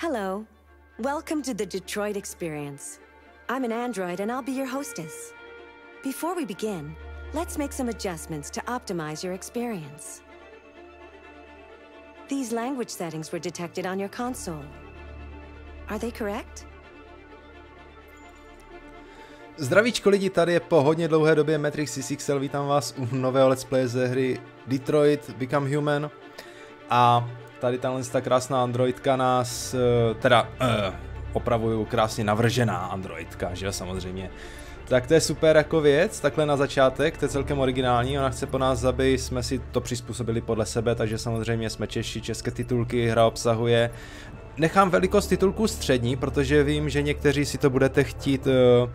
Hello. Welcome to the Detroit Experience. I'm an android and I'll be your hostess. Before we begin, let's make some adjustments to optimize your experience. These language settings were detected on your console. Are they correct? Zdravíčko lidi, tady je po hodně dlouhé době Matrix XXL, vítám vás u nového let's play ze hry Detroit Become Human a tady tahle ta krásná androidka nás, eh, teda uh, opravuju krásně navržená androidka, že samozřejmě. Tak to je super jako věc, takhle na začátek, to je celkem originální, ona chce po nás zabít, jsme si to přizpůsobili podle sebe, takže samozřejmě jsme Češi, české titulky, hra obsahuje. Nechám velikost titulku střední, protože vím, že někteří si to budete chtít uh,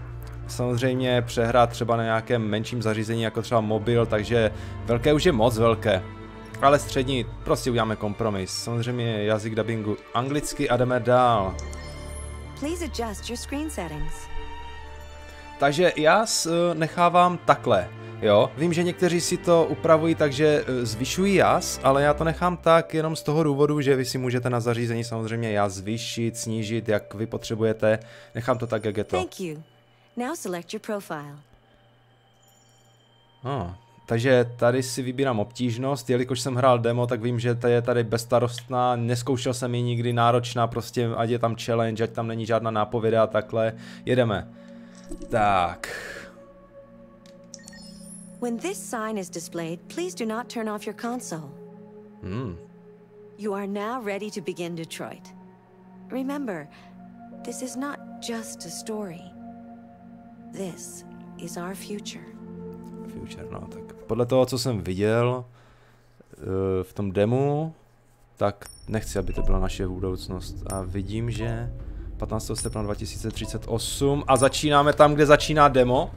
samozřejmě přehrát třeba na nějakém menším zařízení, jako třeba mobil, takže velké už je moc velké. Ale střední, prostě uděláme kompromis. Samozřejmě jazyk dubbingu anglicky a jdeme dál. Please adjust your screen settings. Takže já nechávám takhle. Jo, vím, že někteří si to upravují tak, že e, zvyšují jas, ale já to nechám tak jenom z toho důvodu, že vy si můžete na zařízení samozřejmě jas zvýšit, snížit, jak vy potřebujete. Nechám to tak, jak je to. Thank you. Now select your profile. Oh, takže tady si vybírám obtížnost, jelikož jsem hrál demo, tak vím, že ta je tady bezstarostná, neskoušel jsem ji nikdy náročná, prostě ať je tam challenge, ať tam není žádná nápověda a takhle. Jedeme. Tak. When this sign is displayed, please do not turn off your console. Hmm. You are now ready to begin Detroit. Remember, this is not just a story. This is our future. Future, no tak podle toho, co jsem viděl uh, v tom demo, tak nechci, aby to byla naše budoucnost. A vidím, že 15. srpna 2038 a začínáme tam, kde začíná demo.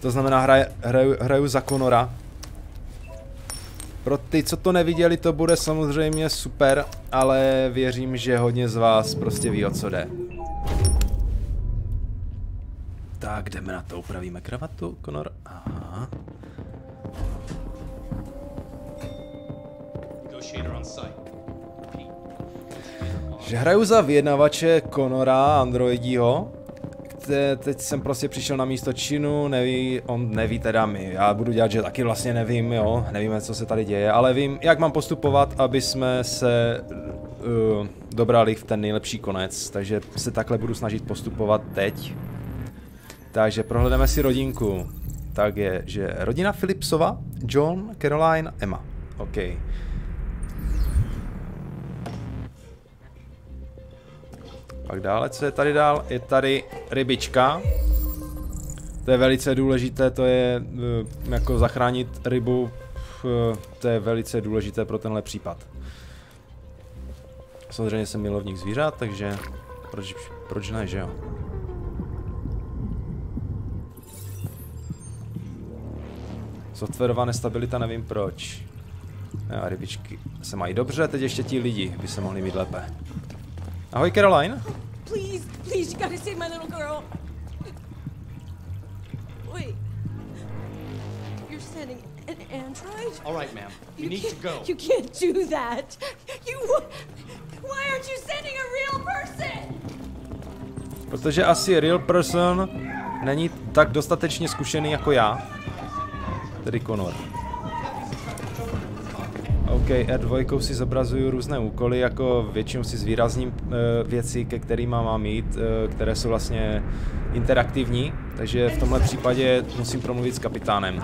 To znamená, hraje, hraju, hraju za Conora. Pro ty, co to neviděli, to bude samozřejmě super, ale věřím, že hodně z vás prostě ví, o co jde. Tak, jdeme na to, upravíme kravatu, Conor. Aha. Že hraju za vyjednavače Conora Androidího, teď jsem prostě přišel na místo činu, neví, on neví teda my, já budu dělat, že taky vlastně nevím, jo, nevíme, co se tady děje, ale vím, jak mám postupovat, aby jsme se uh, dobrali v ten nejlepší konec, takže se takhle budu snažit postupovat teď. Takže prohledeme si rodinku. Tak je, že rodina Philipsova, John, Caroline, Emma. OK. Pak dále, co je tady dál? Je tady rybička. To je velice důležité, to je uh, jako zachránit rybu, uh, to je velice důležité pro tenhle případ. Samozřejmě jsem milovník zvířat, takže proč, proč ne, že jo? Softwarová nestabilita, nevím proč. Jo, rybičky se mají dobře, teď ještě ti lidi by se mohli mít lépe. Ahoj Caroline. Please, please, you gotta save my little girl. Wait. You're sending an android? All right, ma'am. You, you need to go. You can't do that. You... Why aren't you sending a real person? Protože asi real person není tak dostatečně zkušený jako já tedy Conor. OK, R2 si zobrazuju různé úkoly, jako většinou si zvýrazním uh, věci, ke kterým mám mít, uh, které jsou vlastně interaktivní, takže v tomhle případě musím promluvit s kapitánem.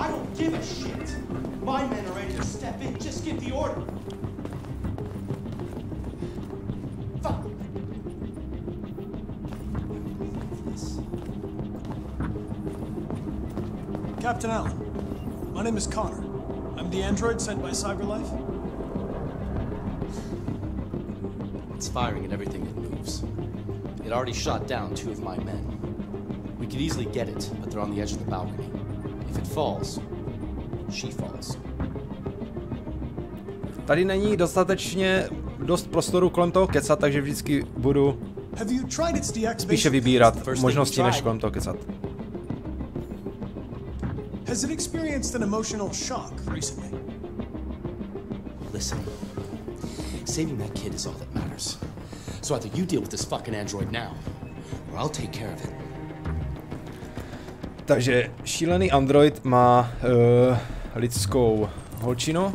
Captain Allen. My name is Connor. I'm the android sent by CyberLife. It's firing at everything it moves. It already shot down two of my men. We could easily get it, but they're on the edge of the balcony. If it falls, she falls. Tady není dostatečně dost prostoru kolem toho kecat, takže vždycky budu spíše vybírat možnosti, než kolem toho kecat. Has it experienced an emotional shock recently? Listen, saving that kid is all that matters. So either you deal with this fucking android now, or I'll take care of it. Takže šílený android má uh, lidskou holčinu.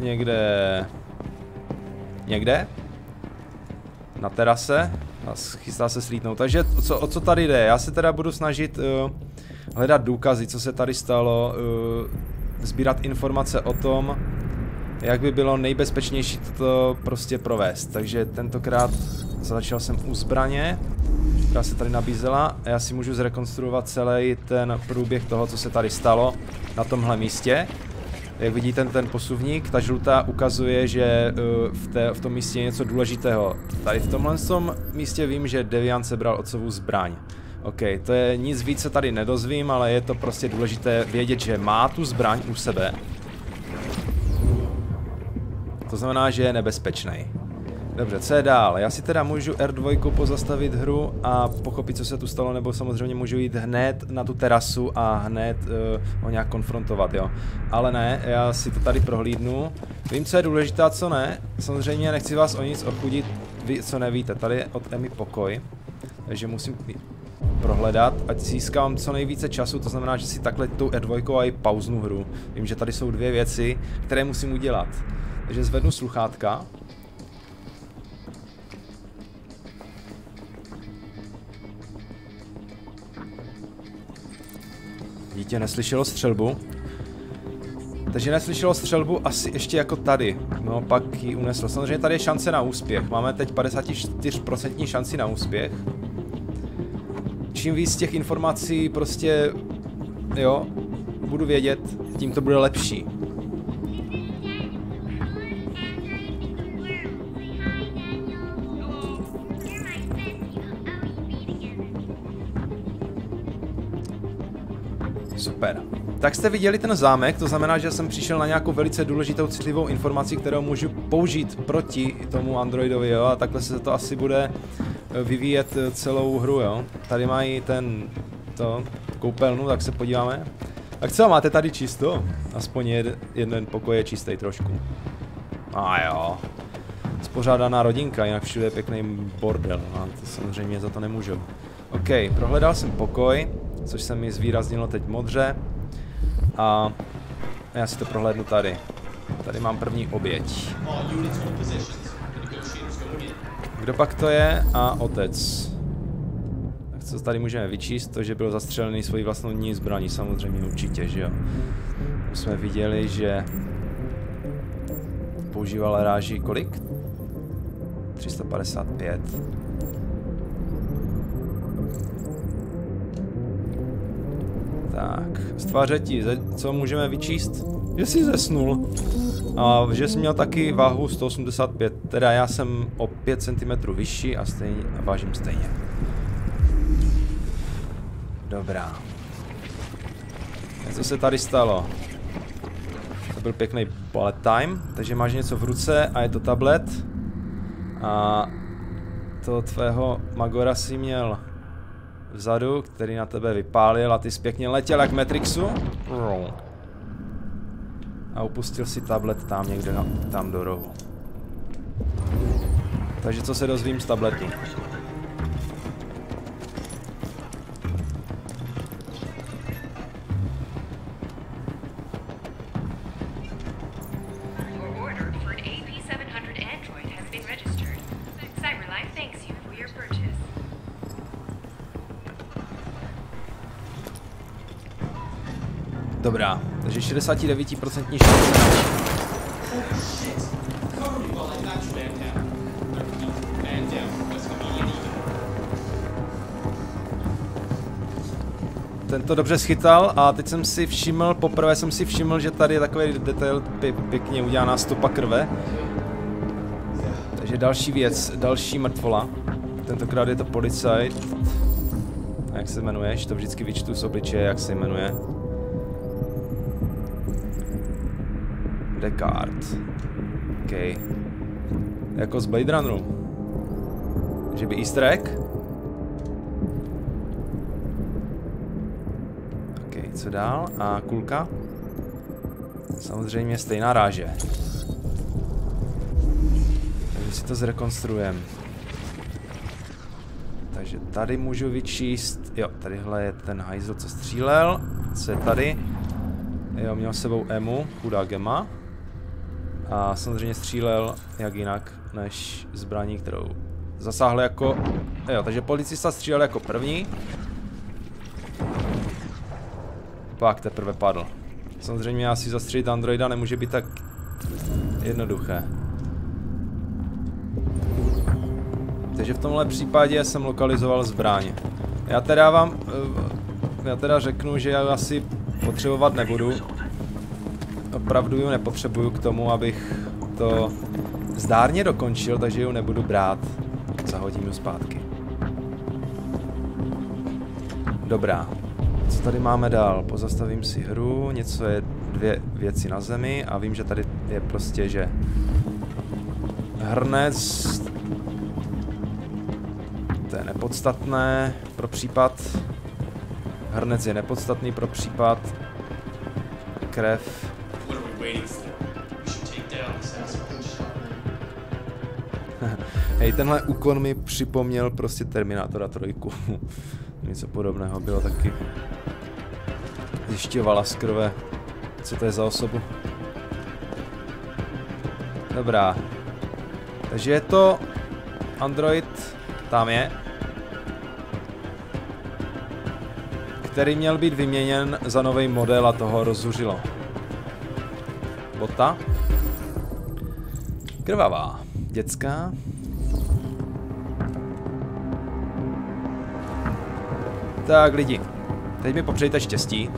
Někde... Někde? Na terase. A chystá se slítnout. Takže o co, o co tady jde? Já se teda budu snažit uh, hledat důkazy, co se tady stalo. Uh, sbírat informace o tom, jak by bylo nejbezpečnější to prostě provést. Takže tentokrát začal jsem u zbraně, která se tady nabízela. Já si můžu zrekonstruovat celý ten průběh toho, co se tady stalo na tomhle místě. Jak vidíte, ten posuvník, ta žlutá ukazuje, že uh, v, té, v tom místě je něco důležitého. Tady v tomhle tom místě vím, že Devian sebral otcovou zbraň. OK, to je nic víc se tady nedozvím, ale je to prostě důležité vědět, že má tu zbraň u sebe. To znamená, že je nebezpečný. Dobře, co je dál? Já si teda můžu R2 pozastavit hru a pochopit, co se tu stalo, nebo samozřejmě můžu jít hned na tu terasu a hned uh, ho nějak konfrontovat, jo. Ale ne, já si to tady prohlídnu. Vím, co je důležité a co ne. Samozřejmě nechci vás o nic ochudit, vy co nevíte. Tady je od Emy pokoj, takže musím prohledat, ať získám co nejvíce času, to znamená, že si takhle tou R2 a i pauznu hru. Vím, že tady jsou dvě věci, které musím udělat. Takže zvednu sluchátka. Dítě neslyšelo střelbu. Takže neslyšelo střelbu asi ještě jako tady. No pak ji uneslo. Samozřejmě tady je šance na úspěch. Máme teď 54% šanci na úspěch. Čím víc těch informací prostě, jo, budu vědět, tím to bude lepší. Tak jste viděli ten zámek, to znamená, že jsem přišel na nějakou velice důležitou citlivou informaci, kterou můžu použít proti tomu Androidovi, jo, a takhle se to asi bude eh, vyvíjet eh, celou hru, jo. Tady mají ten, to, koupelnu, tak se podíváme. Tak co, máte tady čisto? Aspoň jed, jeden pokoj je čistý trošku. A jo. Spořádaná rodinka, jinak všude je pěkný bordel, a to samozřejmě za to nemůžu. OK, prohledal jsem pokoj což se mi zvýraznilo teď modře. A já si to prohlédnu tady. Tady mám první oběť. Kdo pak to je? A otec. Tak co tady můžeme vyčíst? To, že byl zastřelený svojí vlastní zbraní, samozřejmě určitě, že jo. Už jsme viděli, že používal ráží kolik? 355. Tak, stvářeti, co můžeme vyčíst? Že jsi zesnul. A že jsi měl taky váhu 185, teda já jsem o 5 cm vyšší a, stejně, a vážím stejně. Dobrá. Co se tady stalo? To byl pěkný bullet time, takže máš něco v ruce a je to tablet. A to tvého Magora si měl vzadu, který na tebe vypálil a ty jsi pěkně letěl jak Matrixu. A upustil si tablet tam někde na, tam do rohu. Takže co se dozvím z tabletu? 69% šance Ten to dobře schytal a teď jsem si všiml, poprvé jsem si všiml, že tady je takový detail pě pěkně udělaná stopa krve. Takže další věc, další mrtvola. Tentokrát je to policajt. Jak se jmenuješ? To vždycky vyčtu z obličeje, jak se jmenuje. Descartes. OK. Jako z Blade Runneru. Že by easter egg? OK, co dál? A kulka? Samozřejmě stejná ráže. Takže si to zrekonstruujeme. takže tady můžu vyčíst, jo, tadyhle je ten hajzl, co střílel, co je tady. Jo, měl s sebou Emu, chudá Gema. A samozřejmě střílel jak jinak, než zbraní, kterou zasáhl jako... Jo, takže policista střílel jako první. Pak teprve padl. Samozřejmě asi zastřelit androida nemůže být tak jednoduché. Takže v tomhle případě jsem lokalizoval zbraň. Já teda vám, eh, já teda řeknu, že já asi potřebovat nebudu. Opravdu ji nepotřebuju k tomu, abych to zdárně dokončil, takže ji nebudu brát. Zahodím ji zpátky. Dobrá. Co tady máme dál? Pozastavím si hru, něco je dvě věci na zemi a vím, že tady je prostě, že hrnec to je nepodstatné pro případ hrnec je nepodstatný pro případ krev waiting for? Should take down. Hej, tenhle úkon mi připomněl prostě Terminátora trojku. Něco podobného bylo taky. Zjišťovala z krve, co to je za osobu. Dobrá. Takže je to Android, tam je. Který měl být vyměněn za nový model a toho rozzuřilo. Bota. Krvavá. Dětská. Tak lidi, teď mi popřejte štěstí.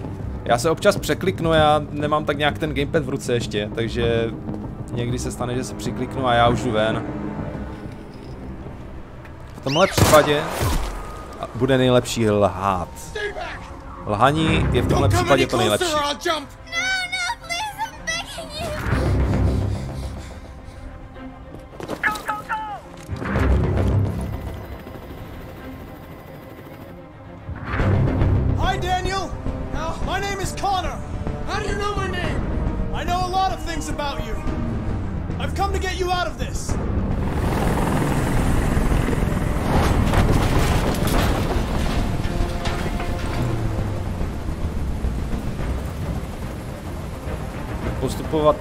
Já se občas překliknu, já nemám tak nějak ten gamepad v ruce ještě, takže někdy se stane, že se přikliknu a já už jdu ven. V tomhle případě bude nejlepší lhát. Lhaní je v tomhle případě to nejlepší.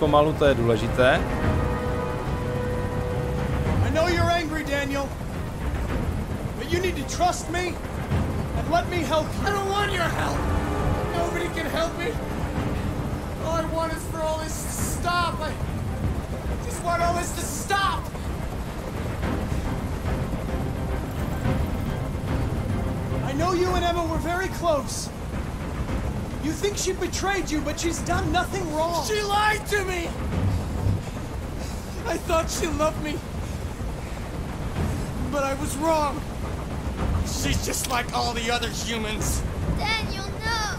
Pomalu, to je důležité. I know you're angry, Daniel. But you need to trust me and let me help you. I don't want your help. Nobody can help me. All I want is for all this to stop. I just want all this to stop. I know you and Emma were very close. You think she betrayed you, but she's done nothing wrong. She lied to me. I thought she loved me. But I was wrong. She's just like all the other humans. Daniel, no.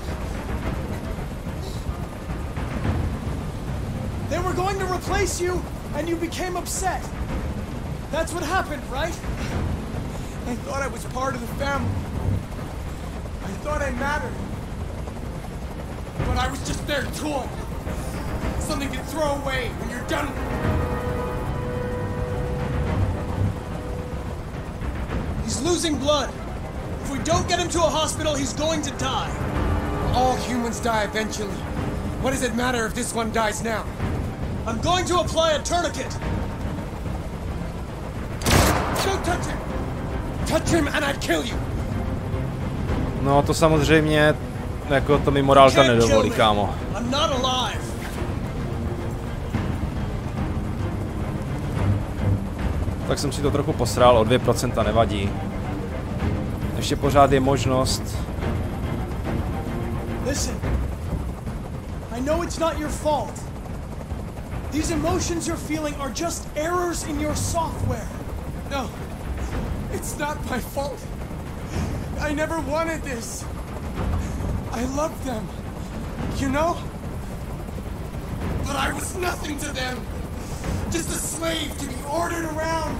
They were going to replace you, and you became upset. That's what happened, right? I thought I was part of the family. I thought I mattered. But I was just their toy. Something to throw away when you're done with it. He's losing blood. If we don't get him to a hospital, he's going to die. All humans die eventually. What does it matter if this one dies now? I'm going to apply a tourniquet. Don't touch him! Touch him and I kill you! No to samozřejmě, jako to mi morálka nedovolí, kámo. Tak jsem si to trochu posral, o 2% nevadí. Ještě pořád je možnost, Listen. I know it's not your fault. These emotions you're feeling are just errors in your software. No, it's not my fault. I never wanted this. I loved them, you know? But I was nothing to them. Just a slave to be ordered around.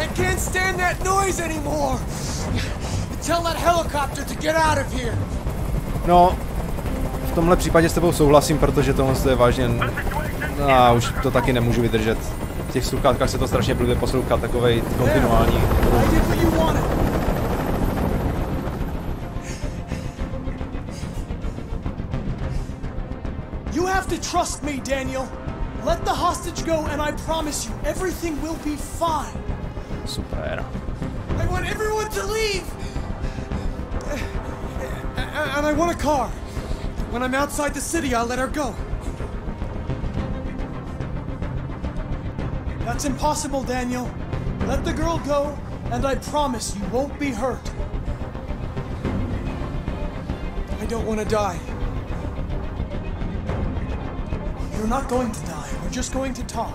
I can't stand that noise anymore. Tell that helicopter to get out of here. no, v tomhle případě s tebou souhlasím, protože tohle je vážně No a už to taky nemůžu vydržet. Těch sluchátkách se to strašně blbě poslouchá, takovej kontinuální. You have to trust me, Daniel. Let the hostage go, and I promise you, everything will be fine. Super. I want everyone to leave! And I want a car. When I'm outside the city, I'll let her go. That's impossible, Daniel. Let the girl go, and I promise you won't be hurt. I don't want to die. You're not going to die. We're just going to talk.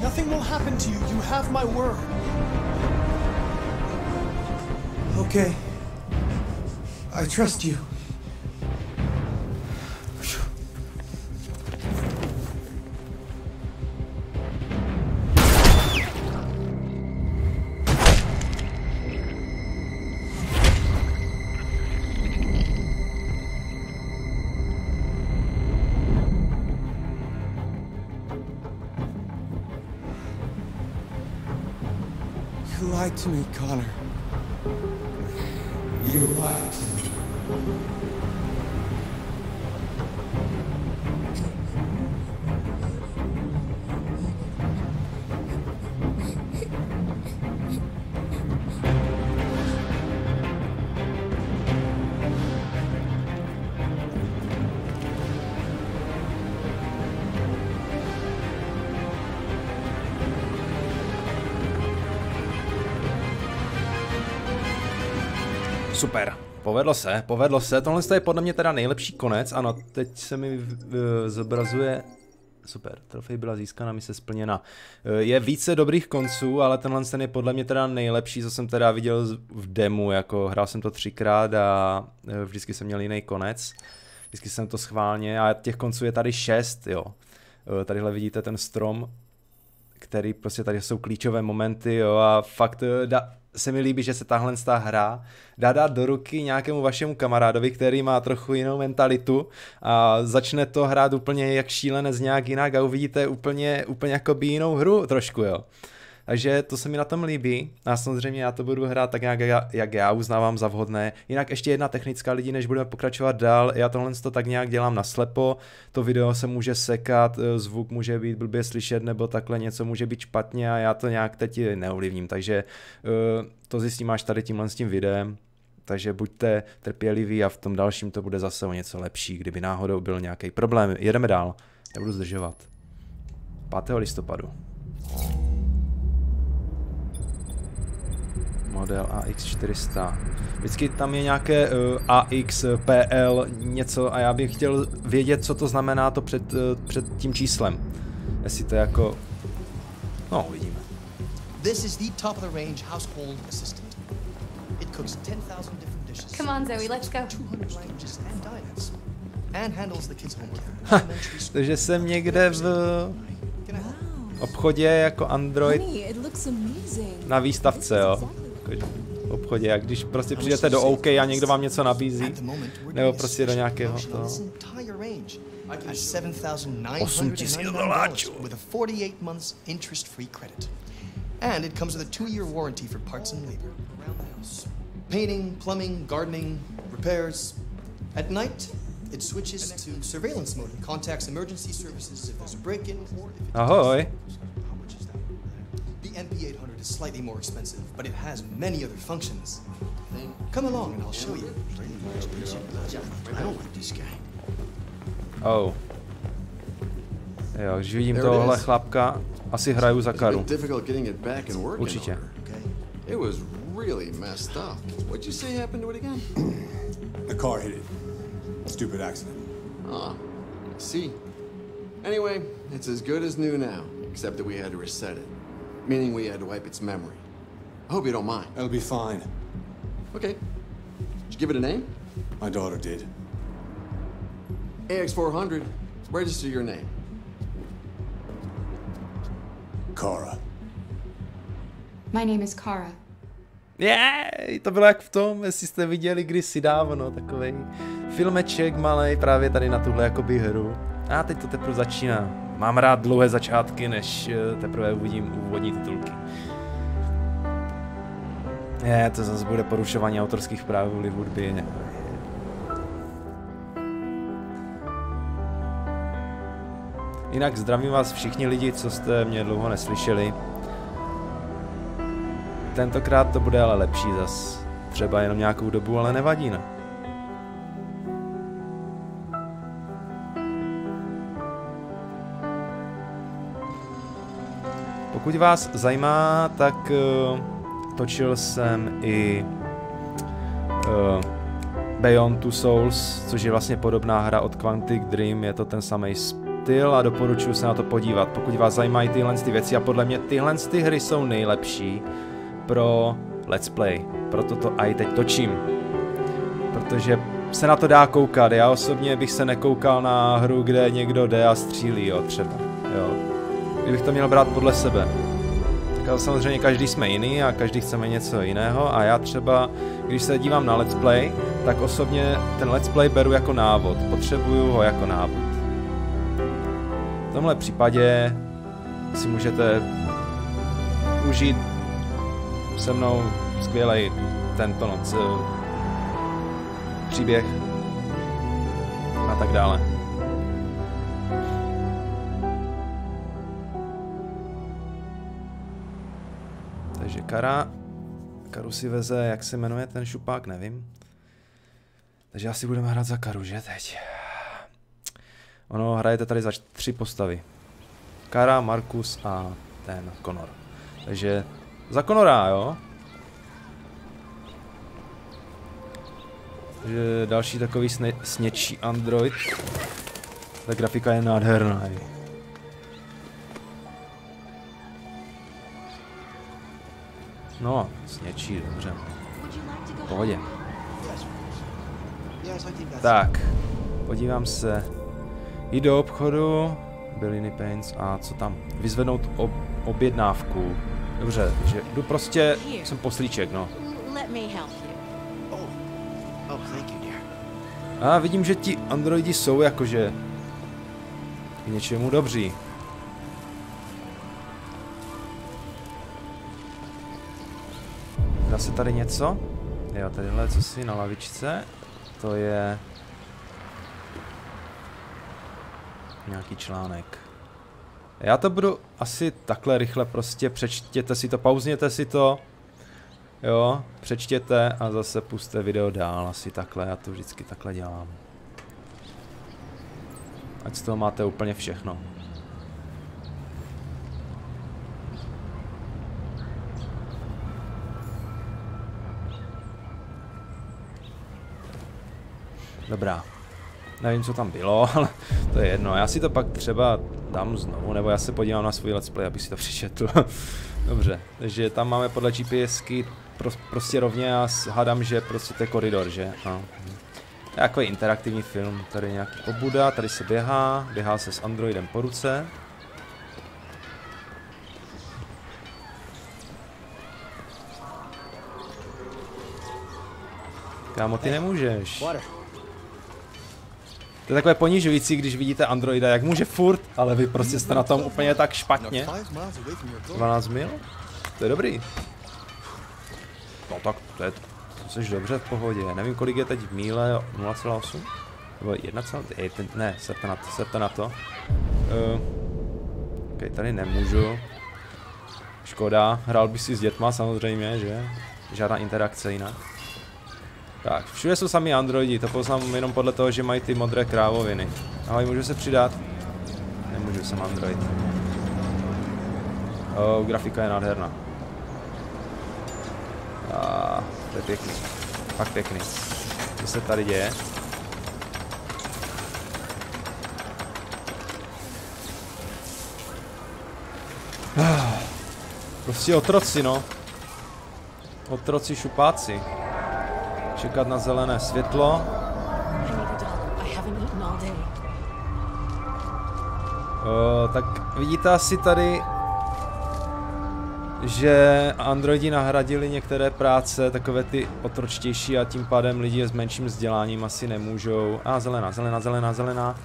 Nothing will happen to you. You have my word. Okay. I trust you. To me, Connor. Super. Povedlo se, povedlo se. Tohle je podle mě teda nejlepší konec. Ano, teď se mi uh, zobrazuje Super, trofej byla získána, mise splněna. Eh, Je více dobrých konců, ale tenhle ten je podle mě teda nejlepší, co jsem teda viděl v demu, jako hrál jsem to třikrát a eh, vždycky jsem měl jiný konec. Vždycky jsem to schválně a těch konců je tady šest, jo. Eh, Tadyhle vidíte ten strom, který prostě tady jsou klíčové momenty, jo, a fakt eh, da, se mi líbí, že se tahle ta hra dá dát do ruky nějakému vašemu kamarádovi, který má trochu jinou mentalitu a začne to hrát úplně jak šílenec nějak jinak a uvidíte úplně, úplně jako by jinou hru trošku, jo. Takže to se mi na tom líbí a samozřejmě já to budu hrát tak nějak, jak- já uznávám za vhodné. Jinak ještě jedna technická lidi, než budeme pokračovat dál, já tohle to tak nějak dělám na slepo, to video se může sekat, eh, zvuk může být blbě slyšet nebo takhle něco může být špatně a já to nějak teď neovlivním, takže eh, to zjistím až tady tímhle s tím videem. Takže buďte trpěliví a v tom dalším to bude zase o něco lepší, kdyby náhodou byl nějaký problém. Jedeme dál, nebudu zdržovat. 5. listopadu. Model AX400. Vždycky tam je nějaké uh, AX, PL, něco a já bych chtěl vědět, co to znamená to před, uh, před tím číslem. Jestli to je jako... No, uvidíme. This is the top of the range household assistant. It cooks 10,000 different dishes. Come on, Zoe, let's go. 200 languages and dialects. And handles the kids' homework. Takže jsem někde v obchodě jako Android na výstavce, jo. V obchodě, jak když prostě přijdete do OK a někdo vám něco nabízí, nebo a prostě do nějakého toho. this entire range at 8 tisíc $7,999 doláčů. with a 48 months interest-free credit. And it comes with a two-year warranty for parts and labor around the house. Painting, plumbing, gardening, repairs. At night, it switches to surveillance mode and contacts emergency services if there's a break-in or if it Ahoj. How MP800 is slightly more expensive, but it has many other functions. Come along and I'll show you. I don't like this guy. Oh. Jo, když vidím There it tohle is. chlapka, asi hraju za It's a karu. bit difficult getting it back and working Určitě. on her. Okay? It was really messed up. What'd you say happened to it again? The car hit it. Stupid accident. Ah, I see. Anyway, it's as good as new now, except that we had to reset it. Meaning we had to wipe its memory. I hope you don't mind. It'll be fine. Okay. Did you give it a name? My daughter did. AX400. Register your name. Kara. My name is Kara. Jej, to bylo jak v tom, jestli jste viděli kdysi dávno, takový filmeček malý právě tady na tuhle jakoby hru. A teď to teprve začíná. Mám rád dlouhé začátky, než eh, teprve uvidím úvodní titulky. Je, to zase bude porušování autorských práv v hudby. Jinak zdravím vás všichni lidi, co jste mě dlouho neslyšeli. Tentokrát to bude ale lepší zas. Třeba jenom nějakou dobu, ale nevadí, ne? Pokud vás zajímá, tak uh, točil jsem i uh, Beyond Two Souls, což je vlastně podobná hra od Quantic Dream, je to ten samý styl a doporučuji se na to podívat, pokud vás zajímají tyhle ty věci a podle mě tyhle ty hry jsou nejlepší pro let's play, proto to i teď točím, protože se na to dá koukat, já osobně bych se nekoukal na hru, kde někdo jde a střílí, jo, třeba, jo, kdybych to měl brát podle sebe. Tak samozřejmě každý jsme jiný a každý chceme něco jiného a já třeba, když se dívám na let's play, tak osobně ten let's play beru jako návod, potřebuju ho jako návod. V tomhle případě si můžete užít se mnou skvělej tento noc eh, příběh a tak dále. Kara, Karu si veze, jak se jmenuje ten šupák, nevím. Takže asi budeme hrát za Karu, že teď? Ono, hrajete tady za tři postavy. Kara, Markus a ten Conor. Takže za Conora, jo? Takže další takový sne sněčí Android. Ta grafika je nádherná. Je. No, sněčí, dobře. V pohodě. Tak, podívám se. Jít do obchodu, Billiny Paints a co tam? Vyzvednout ob objednávku. Dobře, takže jdu prostě, jsem poslíček, no. A vidím, že ti androidi jsou jakože k něčemu dobří. Zase tady něco? Jo, tadyhle co si na lavičce. To je... Nějaký článek. Já to budu asi takhle rychle prostě přečtěte si to, pauzněte si to. Jo, přečtěte a zase puste video dál, asi takhle, já to vždycky takhle dělám. Ať z toho máte úplně všechno. Dobrá. Nevím, co tam bylo, ale to je jedno. Já si to pak třeba dám znovu, nebo já se podívám na svůj let's play, abych si to přečetl. Dobře, takže tam máme podle GPSky pro, prostě rovně a hádám, že prostě to je koridor, že? No. Takový interaktivní film, tady nějaký pobuda, tady se běhá, běhá se s androidem po ruce. Kámo, ty nemůžeš. To je takové ponižující, když vidíte Androida, jak může furt, ale vy prostě jste na tom úplně tak špatně. 12 mil? To je dobrý. No tak to je, to jsi dobře v pohodě. Nevím, kolik je teď v míle, 0,8? Nebo 1, ne, sete na to, sete na to. Uh, okay, tady nemůžu. Škoda, hrál bych si s dětma samozřejmě, že? Žádná interakce jinak. Tak, všude jsou sami androidi, to poznám jenom podle toho, že mají ty modré krávoviny. Ahoj, můžu se přidat? Nemůžu, jsem android. Oh, grafika je nádherná. A to je pěkný. Fakt pěkný. Co se tady děje? Prostě otroci, no. Otroci šupáci čekat na zelené světlo. Uh, tak vidíte asi tady, že androidi nahradili některé práce, takové ty otročtější a tím pádem lidi s menším vzděláním asi nemůžou, a ah, zelená, zelená, zelená, zelená,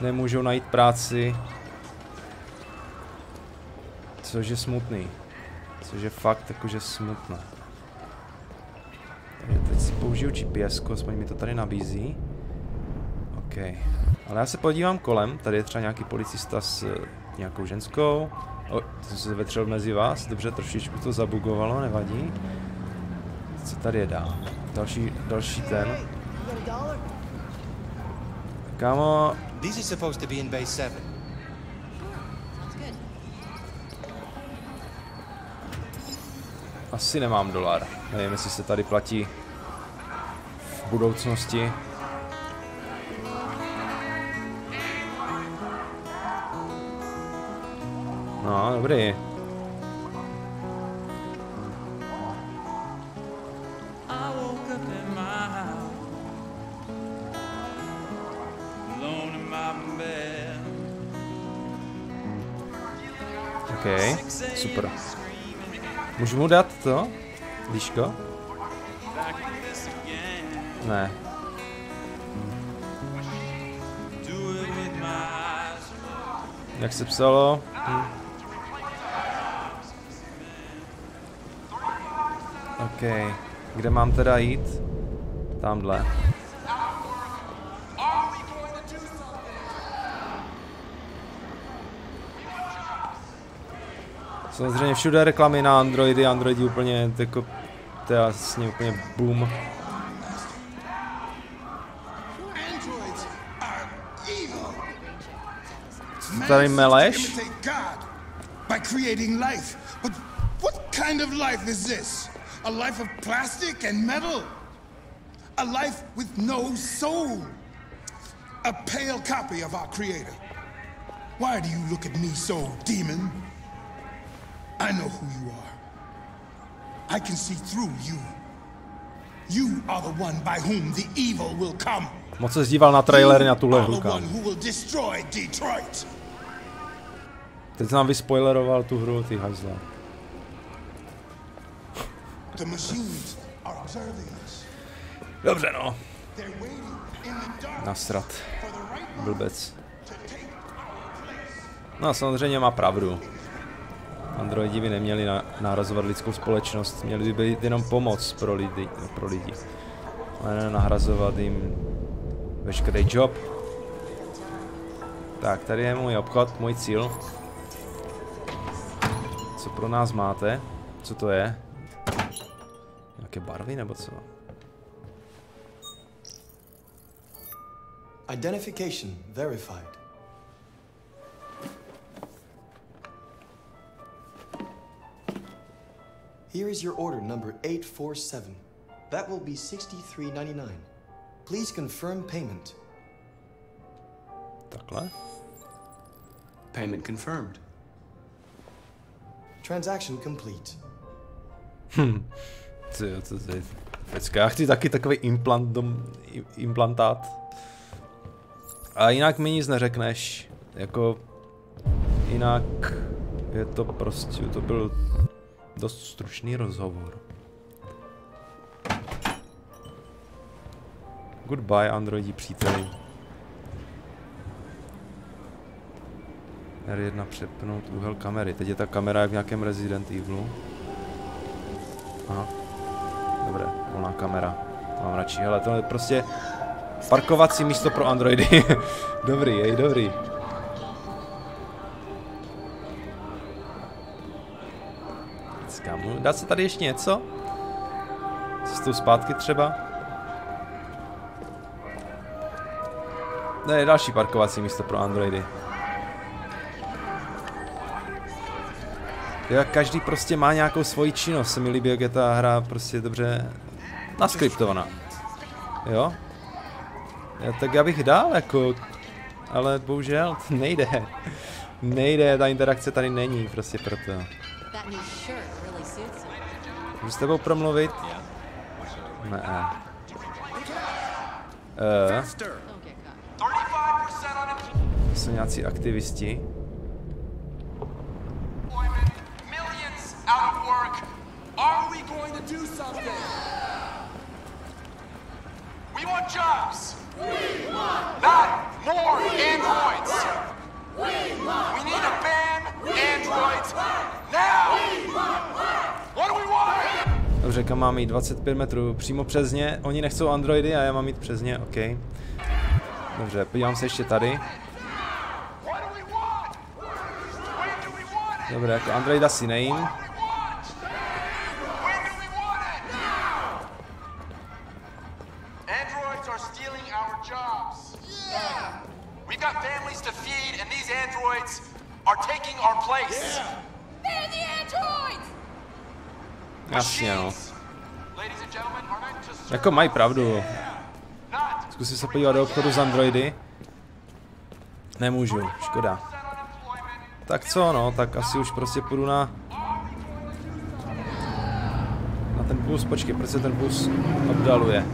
nemůžou najít práci Což je smutný. Což je fakt jakože smutné. Takže teď si použiju GPS, aspoň mi to tady nabízí. OK. Ale já se podívám kolem, tady je třeba nějaký policista s eh, nějakou ženskou. O, to jsem se vetřel mezi vás, dobře, trošičku to zabugovalo, nevadí. Co tady je dál? Další, další ten. Kámo, These are supposed to be in Bay 7. asi nemám dolar. Nevím, jestli se tady platí v budoucnosti. No, dobrý. I woke up in my house, alone in my bed. OK, super. Můžu mu dát to? Líško? Ne. Jak se psalo? Hm. OK. Kde mám teda jít? Tamhle. Samozřejmě všude reklamy na Androidy, Androidy úplně jako, to je vlastně úplně boom. Evil. Tady meleš? imitate God by creating life. But what kind of life is this? A life of plastic and metal? A life with no soul? A pale copy of our Creator. Why do you look at me so, demon? I know who you are. I can see through you. You are the one by whom the evil will come. Moc se zdíval na trailery na tuhle hru, Detroit. Teď nám vyspoileroval tu hru, ty hajzle. The machines are observing us. Dobře no. Nasrat. Blbec. No samozřejmě má pravdu. Androidi by neměli na, nahrazovat lidskou společnost, měli by být jenom pomoc pro lidi, pro lidi. Ale ne nahrazovat jim veškerý job. Tak, tady je můj obchod, můj cíl. Co pro nás máte? Co to je? Nějaké barvy nebo co? Identification verified. Here is your order number 847. That will be 63.99. Please confirm payment. Takhle? Payment confirmed. Transaction complete. Hm. Co, co, co je. Já chci taky takový implant dom, implantát. A jinak mi nic neřekneš. Jako... Jinak... Je to prostě, to byl dost stručný rozhovor. Goodbye, androidi příteli. R1 přepnout úhel kamery. Teď je ta kamera jak v nějakém Resident Evilu. Aha. Dobré, volná kamera. Mám radši. Hele, to je prostě parkovací místo pro androidy. dobrý, jej, dobrý. Skamu. Dá se tady ještě něco? Cestou zpátky třeba? Ne, další parkovací místo pro androidy. Jak každý prostě má nějakou svoji činnost, se mi líbí, jak je ta hra prostě dobře naskriptovaná. Jo? Já, tak já bych dal, jako, ale bohužel to nejde. Nejde, ta interakce tady není, prostě proto. Můžu s tebou promluvit? Ne. Caught. jsou nějací aktivisti. Millions out of work. Are we going to do something? We want jobs. We want not more androids. We want. We need to ban androids Dobře, kam mám jít? 25 metrů přímo přes ně. Oni nechcou androidy a já mám jít přes ně, OK. Dobře, podívám se ještě tady. Dobře, jako androida si nejím. Jako mají pravdu. Zkusím se podívat do obchodu s androidy. Nemůžu, škoda. Tak co no, tak asi už prostě půjdu na... Na ten bus, počkej, proč se ten bus oddaluje?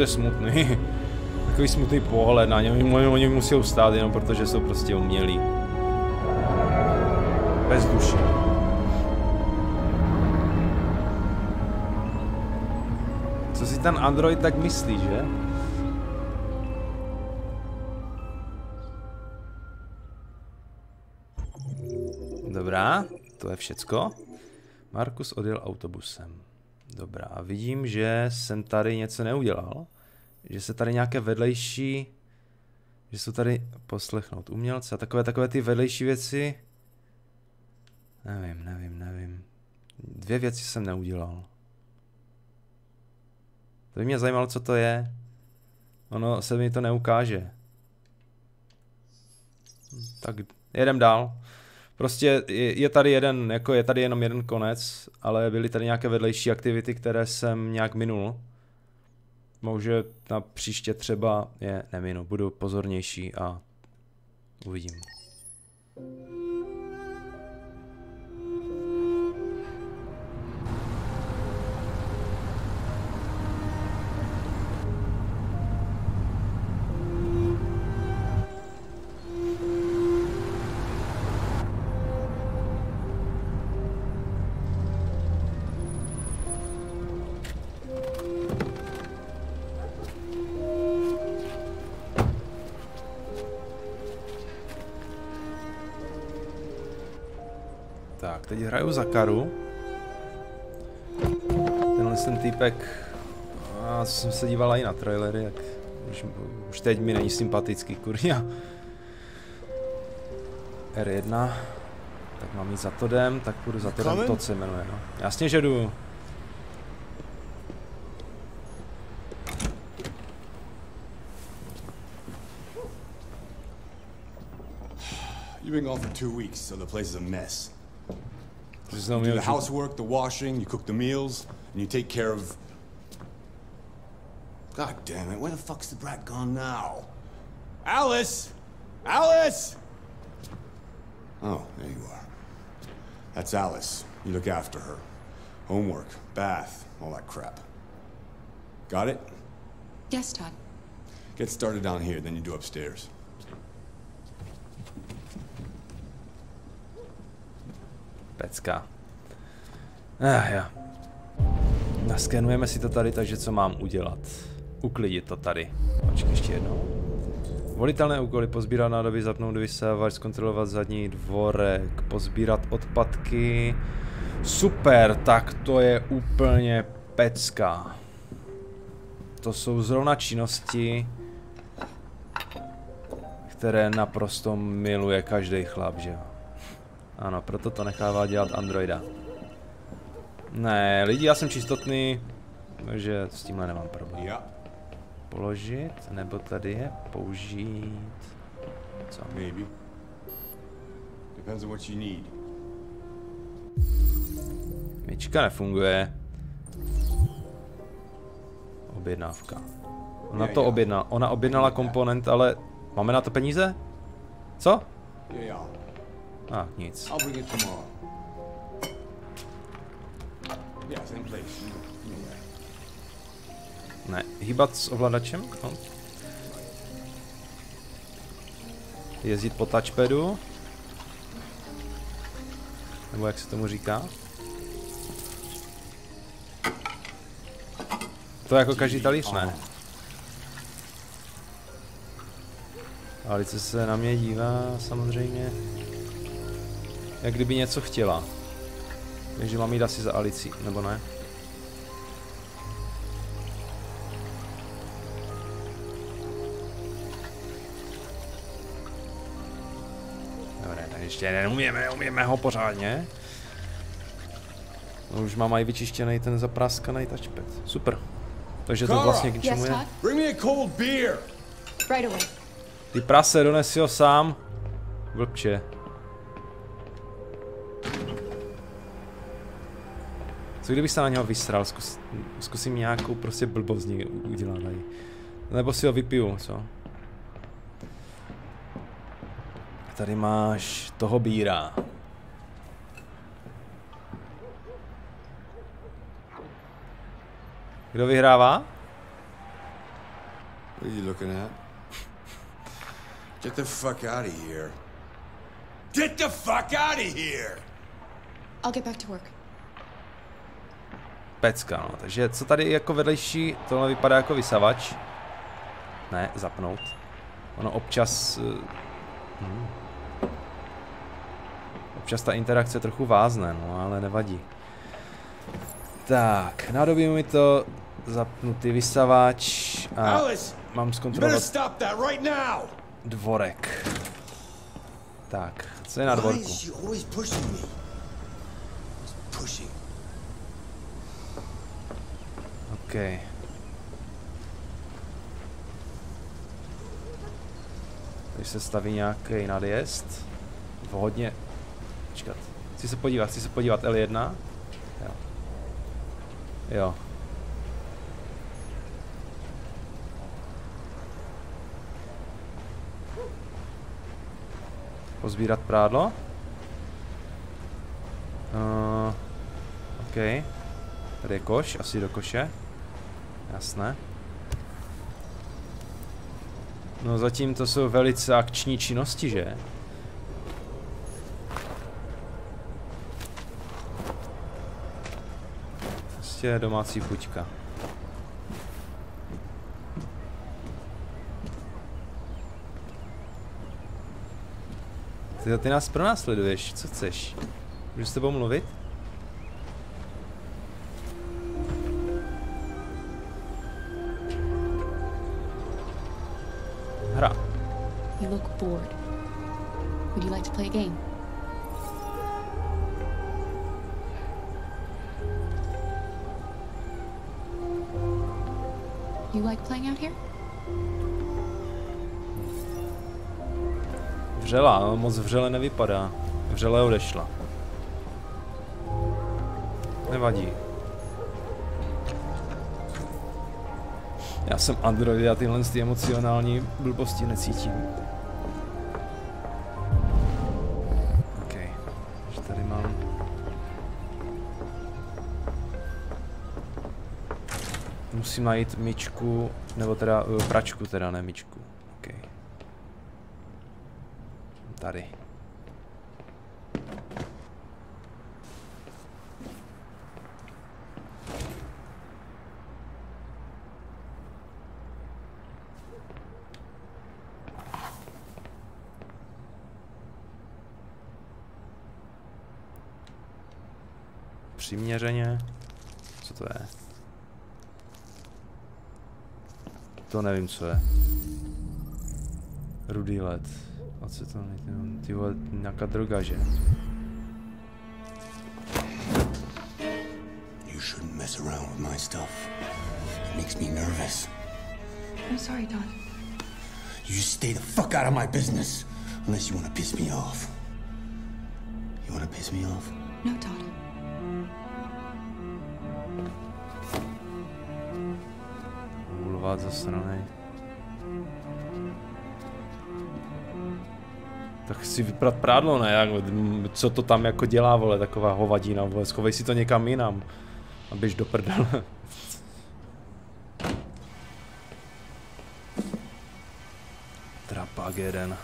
To je smutný. Takový smutný pohled na ně. Oni, musí ustát jenom protože jsou prostě umělí. Bez duše. Co si ten Android tak myslí, že? Dobrá, to je všecko. Markus odjel autobusem. Dobrá, vidím, že jsem tady něco neudělal. Že se tady nějaké vedlejší... Že jsou tady poslechnout umělce a takové, takové ty vedlejší věci. Nevím, nevím, nevím. Dvě věci jsem neudělal. To by mě zajímalo, co to je. Ono se mi to neukáže. Tak jedem dál. Prostě je, je tady jeden, jako je tady jenom jeden konec, ale byly tady nějaké vedlejší aktivity, které jsem nějak minul. Může na příště třeba je neminu, budu pozornější a uvidím. Hraju za Karu. Tenhle ten týpek, já jsem se díval i na trailery, jak už, už teď mi není sympatický, kurňa. R1. Tak mám jít za Todem, tak půjdu za Todem, to se jmenuje, no. Jasně, že jdu. You've been gone for two weeks, so the place is a mess. There's no You do the meal- housework, the washing, you cook the meals, and you take care of. God damn it! Where the fuck's the brat gone now? Alice, Alice. Oh, there you are. That's Alice. You look after her. Homework, bath, all that crap. Got it? Yes, Todd. Get started down here, then you do upstairs. Pecka. Ah, jo. Naskenujeme si to tady, takže co mám udělat? Uklidit to tady. Počkej ještě jednou. Volitelné úkoly, pozbírat nádoby, zapnout vysávač, zkontrolovat zadní dvorek, pozbírat odpadky. Super, tak to je úplně pecka. To jsou zrovna činnosti, které naprosto miluje každý chlap, že jo? Ano, proto to nechává dělat Androida. Ne, lidi, já jsem čistotný, takže s tímhle nemám problém. Položit, nebo tady je použít. Co? Maybe. Depends on what you need. Myčka nefunguje. Objednávka. Ona to objednala. Ona objednala komponent, ale máme na to peníze? Co? A, ah, nic. Ne, hýbat s ovladačem? No. Jezdit po touchpadu. Nebo jak se tomu říká? To jako každý talíř, ne? Alice se na mě dívá samozřejmě. Jak kdyby něco chtěla. Takže mám jít asi za Alicí, nebo ne? Dobré, tak ještě neumíme, neumíme ho pořádně. No, už mám i vyčištěný ten zapraskaný touchpad. Super. Takže to vlastně k čemu je? Bring me a cold beer. Right away. Ty prase, dones ho sám. Blbče. Co kdybych se na něho vysral? Zkus, zkusím nějakou prostě blbost udělat tady. Nebo si ho vypiju, co? Tady máš toho bíra. Kdo vyhrává? What are you looking at? Get the fuck out of here. Get the fuck out of here! I'll get back to work. Pecka, no. Takže co tady jako vedlejší, tohle vypadá jako vysavač. Ne, zapnout. Ono občas... Hmm. Občas ta interakce trochu vázne, no, ale nevadí. Tak, nádobí mi to zapnutý vysavač a mám zkontrolovat dvorek. Tak, co je na dvorku? OK. Tady se staví nějaký nadjezd. Vhodně. Počkat. Chci se podívat, chci se podívat L1. Jo. Jo. Pozbírat prádlo. Uh, OK. Tady je koš, asi do koše. Jasné. No zatím to jsou velice akční činnosti, že? Prostě domácí puťka. Ty, ty nás pronásleduješ, co chceš? Můžu s tebou mluvit? Bored. Would you like to play a game? You like playing out here? Vřela, moc vřele nevypadá. Vřele odešla. Nevadí. Já jsem android a tyhle ty emocionální blbosti necítím. Musím najít myčku, nebo teda uh, pračku teda, ne myčku. OK. Tady. přiměřeně. Co to je? To nevím, co je. Rudý led. Aceton, ty vole, nějaká droga, že? You shouldn't mess around with my stuff. It makes me nervous. I'm sorry, Don. You just stay the fuck out of my business. Unless you want to piss me off. You want to piss me off? No, Todd. Ulvát ze strany. Tak si vyprat prádlo, ne? Jak, co to tam jako dělá, vole, taková hovadina, vole, schovej si to někam jinam. A běž do prdele. Trapák jeden.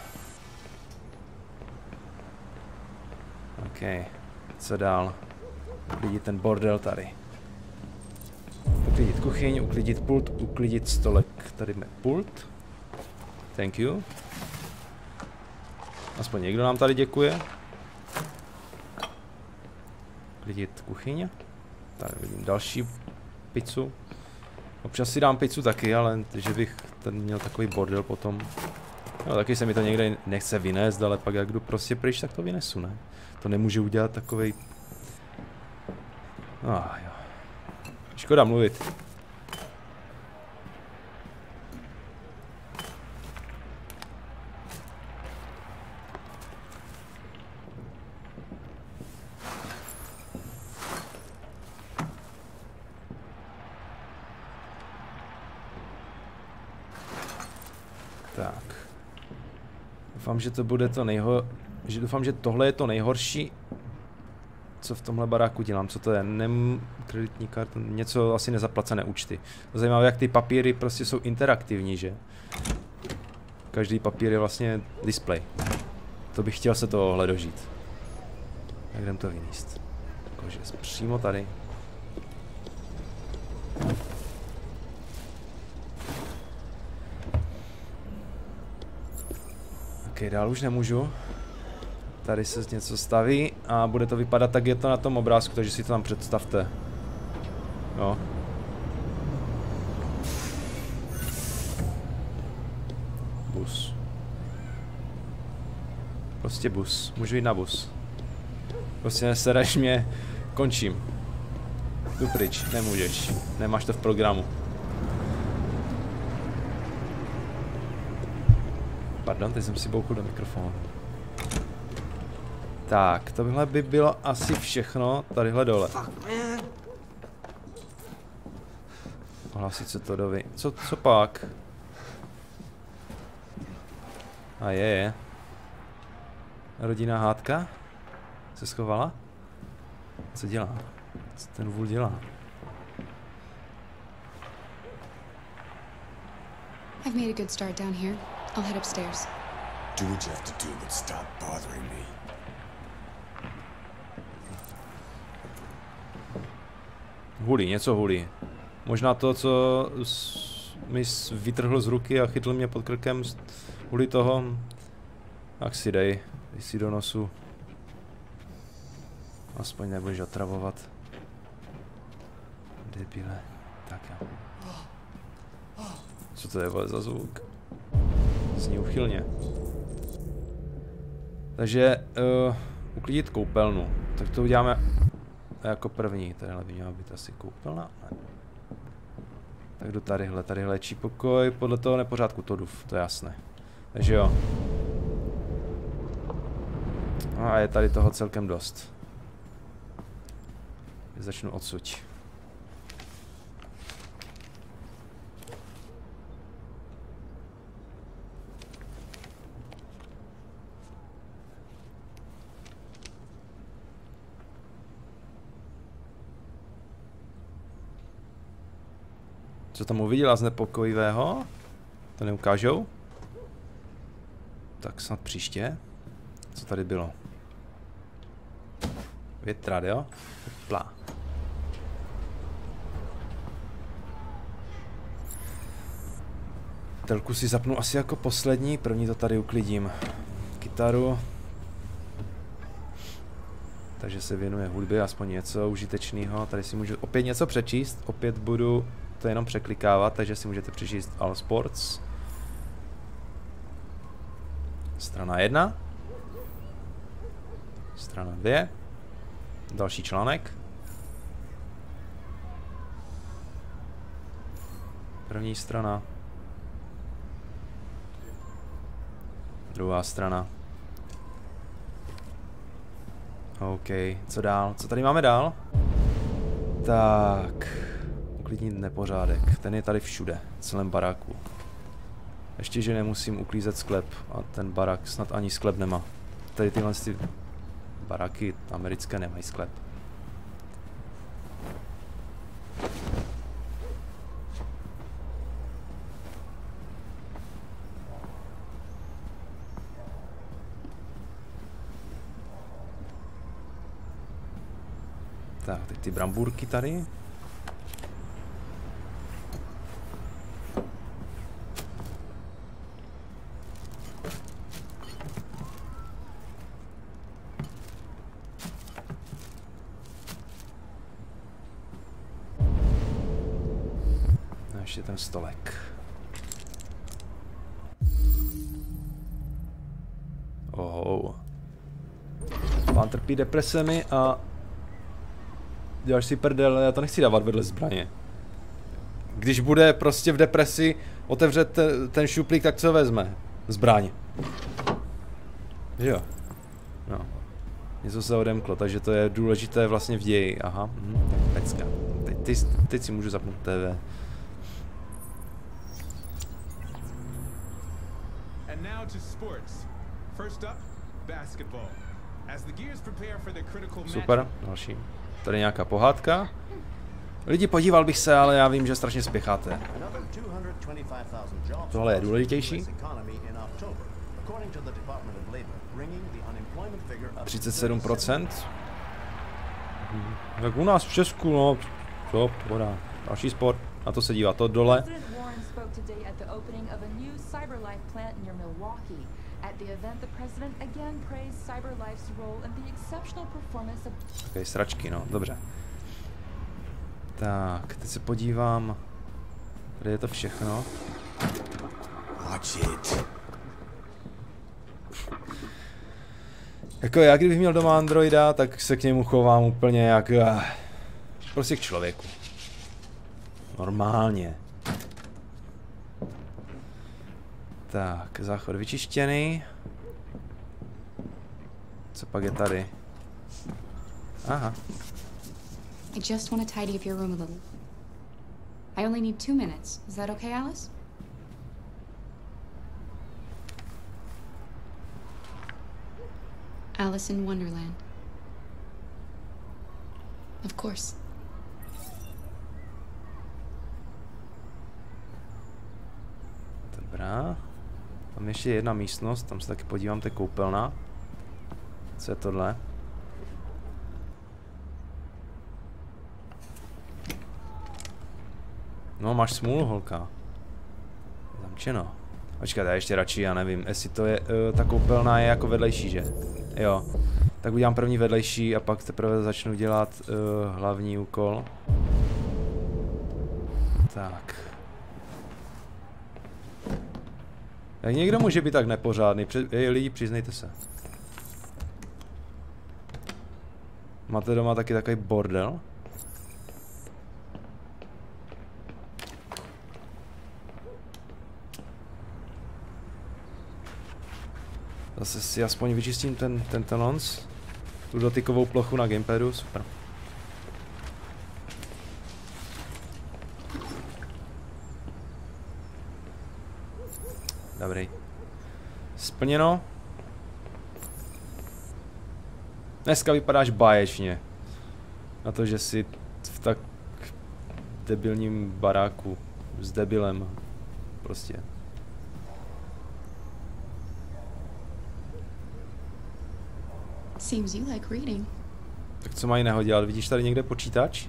OK, co dál? Uklidit ten bordel tady. Kuchyň, uklidit pult, uklidit stolek. Tady máme pult. Thank you. Aspoň někdo nám tady děkuje. Uklidit kuchyň. Tady vidím další pizzu. Občas si dám pizzu taky, ale že bych ten měl takový bordel potom. No, taky se mi to někde nechce vynést, ale pak jak jdu prostě pryč, tak to vynesu, ne? To nemůže udělat takový. Ah, jo. Škoda mluvit. Tak. Doufám, že to bude to nejho... Že doufám, že tohle je to nejhorší, co v tomhle baráku dělám. Co to je? Nem kreditní karta, něco asi nezaplacené účty. To zajímavé, jak ty papíry prostě jsou interaktivní, že? Každý papír je vlastně display. To bych chtěl se tohle dožít. Jak jdem to vyníst? Jakože přímo tady. Dál už nemůžu. Tady se něco staví a bude to vypadat tak, je to na tom obrázku, takže si to tam představte. Jo. Bus. Prostě bus. Můžu jít na bus. Prostě nesereš mě. Končím. Jdu pryč. Nemůžeš. Nemáš to v programu. Pardon, teď jsem si bouchl do mikrofonu. Tak, tohle by bylo asi všechno tadyhle dole. Ohlásit se to dovi. Co, co pak? A je, je. Rodinná hádka? Se schovala? Co dělá? Co ten vůl dělá? I've made a good start down here. I'll head upstairs. Do what you have to do, but stop bothering me. Hulí, něco hulí. Možná to, co mi vytrhl z ruky a chytl mě pod krkem hulí toho. Tak si dej, dej si do nosu. Aspoň nebudeš otravovat. Debile. Tak jo. Co to je vole za zvuk? Zní uchylně. Takže uh, uklidit koupelnu. Tak to uděláme jako první. Tadyhle by měla být asi koupelna. Tak jdu tadyhle, tadyhle léčí pokoj, podle toho nepořádku to jdu, to je jasné. Takže jo. A je tady toho celkem dost. Začnu odsuť. Tam uviděla z nepokojivého? To neukážou? Tak snad příště. Co tady bylo? Větrad, jo? Plá. Telku si zapnu asi jako poslední, první to tady uklidím. Kytaru. Takže se věnuje hudbě, aspoň něco užitečného. Tady si můžu opět něco přečíst, opět budu to jenom překlikávat, takže si můžete přečíst All Sports. Strana 1. Strana 2. Další článek. První strana. Druhá strana. OK, co dál? Co tady máme dál? Tak uklidnit nepořádek. Ten je tady všude, v celém baráku. Ještě, že nemusím uklízet sklep a ten barak snad ani sklep nemá. Tady tyhle ty baraky americké nemají sklep. Tak, teď ty brambůrky tady. Depresemi a děláš si prdel, já to nechci dávat vedle zbraně. Když bude prostě v depresi, otevře te, ten šuplík, tak co vezme? Zbraň. Jo. No. Něco se odemklo, takže to je důležité vlastně v ději. Aha, hm, tak pecka. Teď, teď, teď si můžu zapnout TV. And now to sports. First up, basketball. Super, další. Tady nějaká pohádka. Lidi, podíval bych se, ale já vím, že strašně spěcháte. Tohle je důležitější. 37%. Hm, Tak u nás v Česku, no, co, pohoda. Další sport, na to se dívá to dole. Takové sračky, no, dobře. Tak, teď se podívám. Tady je to všechno. Jako já, kdybych měl doma Androida, tak se k němu chovám úplně jak... eh, Prostě k člověku. Normálně. Tak, záchod vyčištěný. Co pak je tady? Aha, I just want to tidy up your room a little. I only need two minutes. Is that okay, Alice? Alice in Wonderland. Of course. dobrá. Tam je ještě jedna místnost, tam se taky podívám, to je koupelna. Co je tohle? No, máš smůlu, holka. Zamčeno. Počkat, já ještě radši, já nevím, jestli to je, uh, ta koupelna je jako vedlejší, že? Jo. Tak udělám první vedlejší a pak teprve začnu dělat uh, hlavní úkol. Tak. Jak někdo může být tak nepořádný? Při, ej, lidi, přiznejte se. Máte doma taky takový bordel? Zase si aspoň vyčistím ten, ten telons. Tu dotykovou plochu na gamepadu, super. Dobrý. Splněno. Dneska vypadáš báječně. Na to, že jsi v tak debilním baráku s debilem. Prostě. Seems you like reading. Tak co mají jiného dělat? Vidíš tady někde počítač?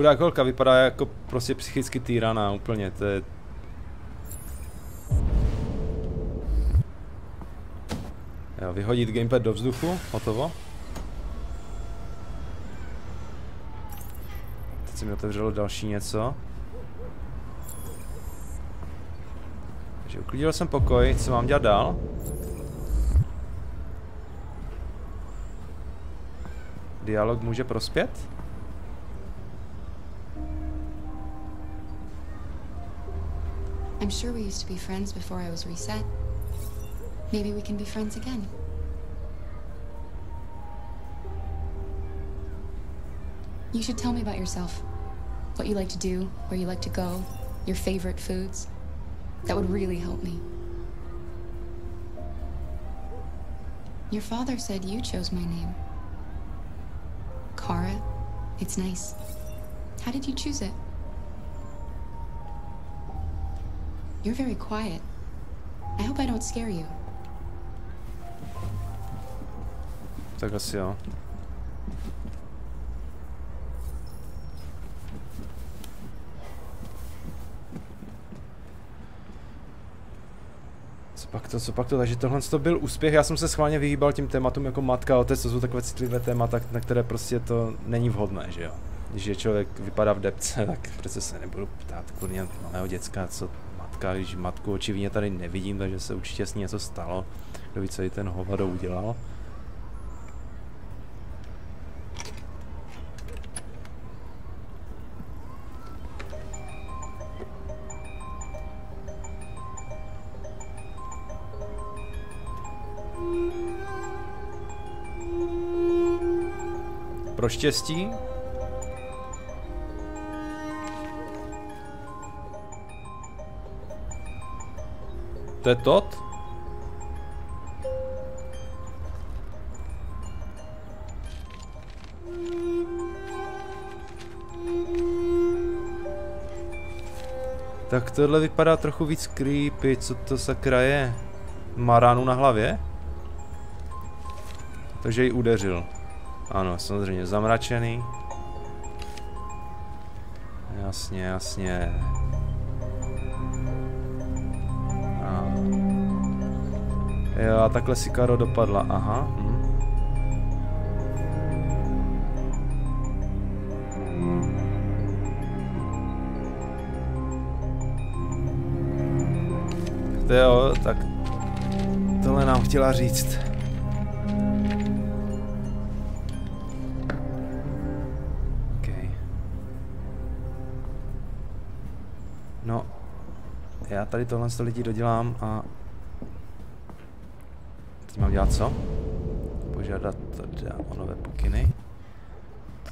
Chudá holka vypadá jako prostě psychicky týraná úplně, to je... Jo, vyhodit gamepad do vzduchu, hotovo. Teď se mi otevřelo další něco. Takže uklidil jsem pokoj, co mám dělat dál? Dialog může prospět? I'm sure we used to be friends before I was reset. maybe we can be friends again. You should tell me about yourself. What you like to do, where you like to go, your favorite foods. That would really help me. Your father said you chose my name. Kara. It's nice. How did you choose it? You're very quiet. I hope I don't scare you. Tak asi jo. Co pak to, co pak to, takže tohle to byl úspěch, já jsem se schválně vyhýbal tím tématům jako matka a otec, to jsou takové citlivé témata, na které prostě to není vhodné, že jo. Když je člověk vypadá v depce, tak přece se nebudu ptát kurně malého děcka, co matka, když matku očividně tady nevidím, takže se určitě s ní něco stalo. Kdo ví, co jí ten hovado udělal. Pro štěstí. To je tot? Tak tohle vypadá trochu víc creepy, co to sakra je? Má ránu na hlavě? Takže ji udeřil. Ano, samozřejmě zamračený. Jasně, jasně. Jo, a takhle si Karo dopadla, aha. Hm. To jo, tak tohle nám chtěla říct. Okay. No, já tady tohle z lidí dodělám a mám dělat co? Požádat teda o nové pokyny.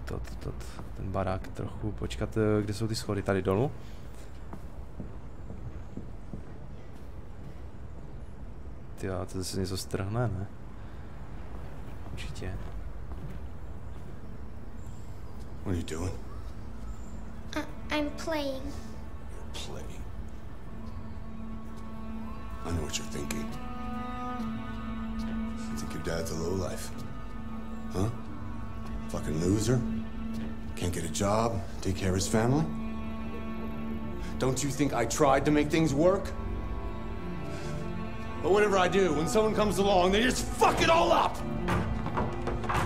To, to, to, ten barák trochu, počkat, eh, kde jsou ty schody? Tady dolů. Ty to se něco strhne, ne? Určitě. What are you doing? Uh, I'm playing. Playing. I know what you're thinking. Dad's a lowlife. Huh? Fucking loser? Can't get a job, take care of his family? Don't you think I tried to make things work? But whatever I do, when someone comes along, they just fuck it all up! I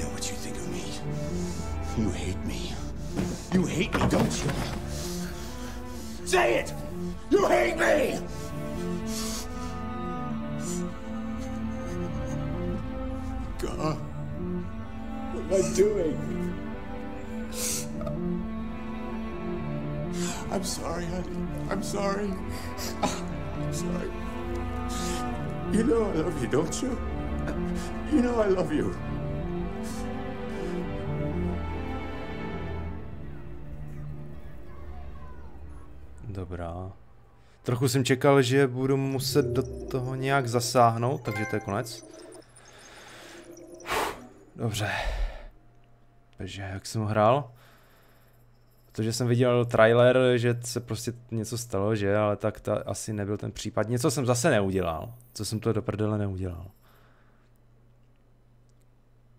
know what you think of me. You hate me. You hate me, don't you? Say it! You hate me! Doing? I'm sorry, honey. I'm sorry. I'm sorry. You know I love you, don't you? You know I love you. Dobrá. Trochu jsem čekal, že budu muset do toho nějak zasáhnout, takže to je konec. Dobře. Takže jak jsem hrál? Protože jsem viděl trailer, že se prostě něco stalo, že, ale tak to asi nebyl ten případ. Něco jsem zase neudělal. Co jsem to do prdele neudělal.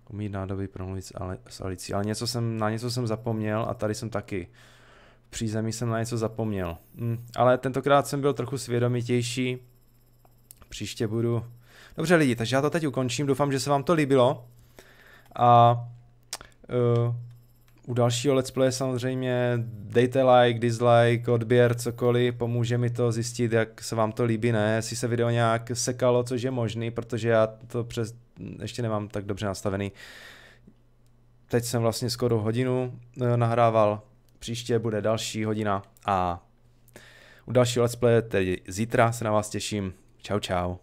Umít nádoby promluvit s, Ale- Alicí. Ale něco jsem, na něco jsem zapomněl a tady jsem taky. V přízemí jsem na něco zapomněl. Hm, ale tentokrát jsem byl trochu svědomitější. Příště budu... Dobře lidi, takže já to teď ukončím. Doufám, že se vám to líbilo. A uh, u dalšího let's play samozřejmě dejte like, dislike, odběr, cokoliv, pomůže mi to zjistit, jak se vám to líbí, ne, jestli se video nějak sekalo, což je možný, protože já to přes, ještě nemám tak dobře nastavený. Teď jsem vlastně skoro hodinu eh, nahrával, příště bude další hodina a u dalšího let's play, tedy zítra se na vás těším. Čau čau.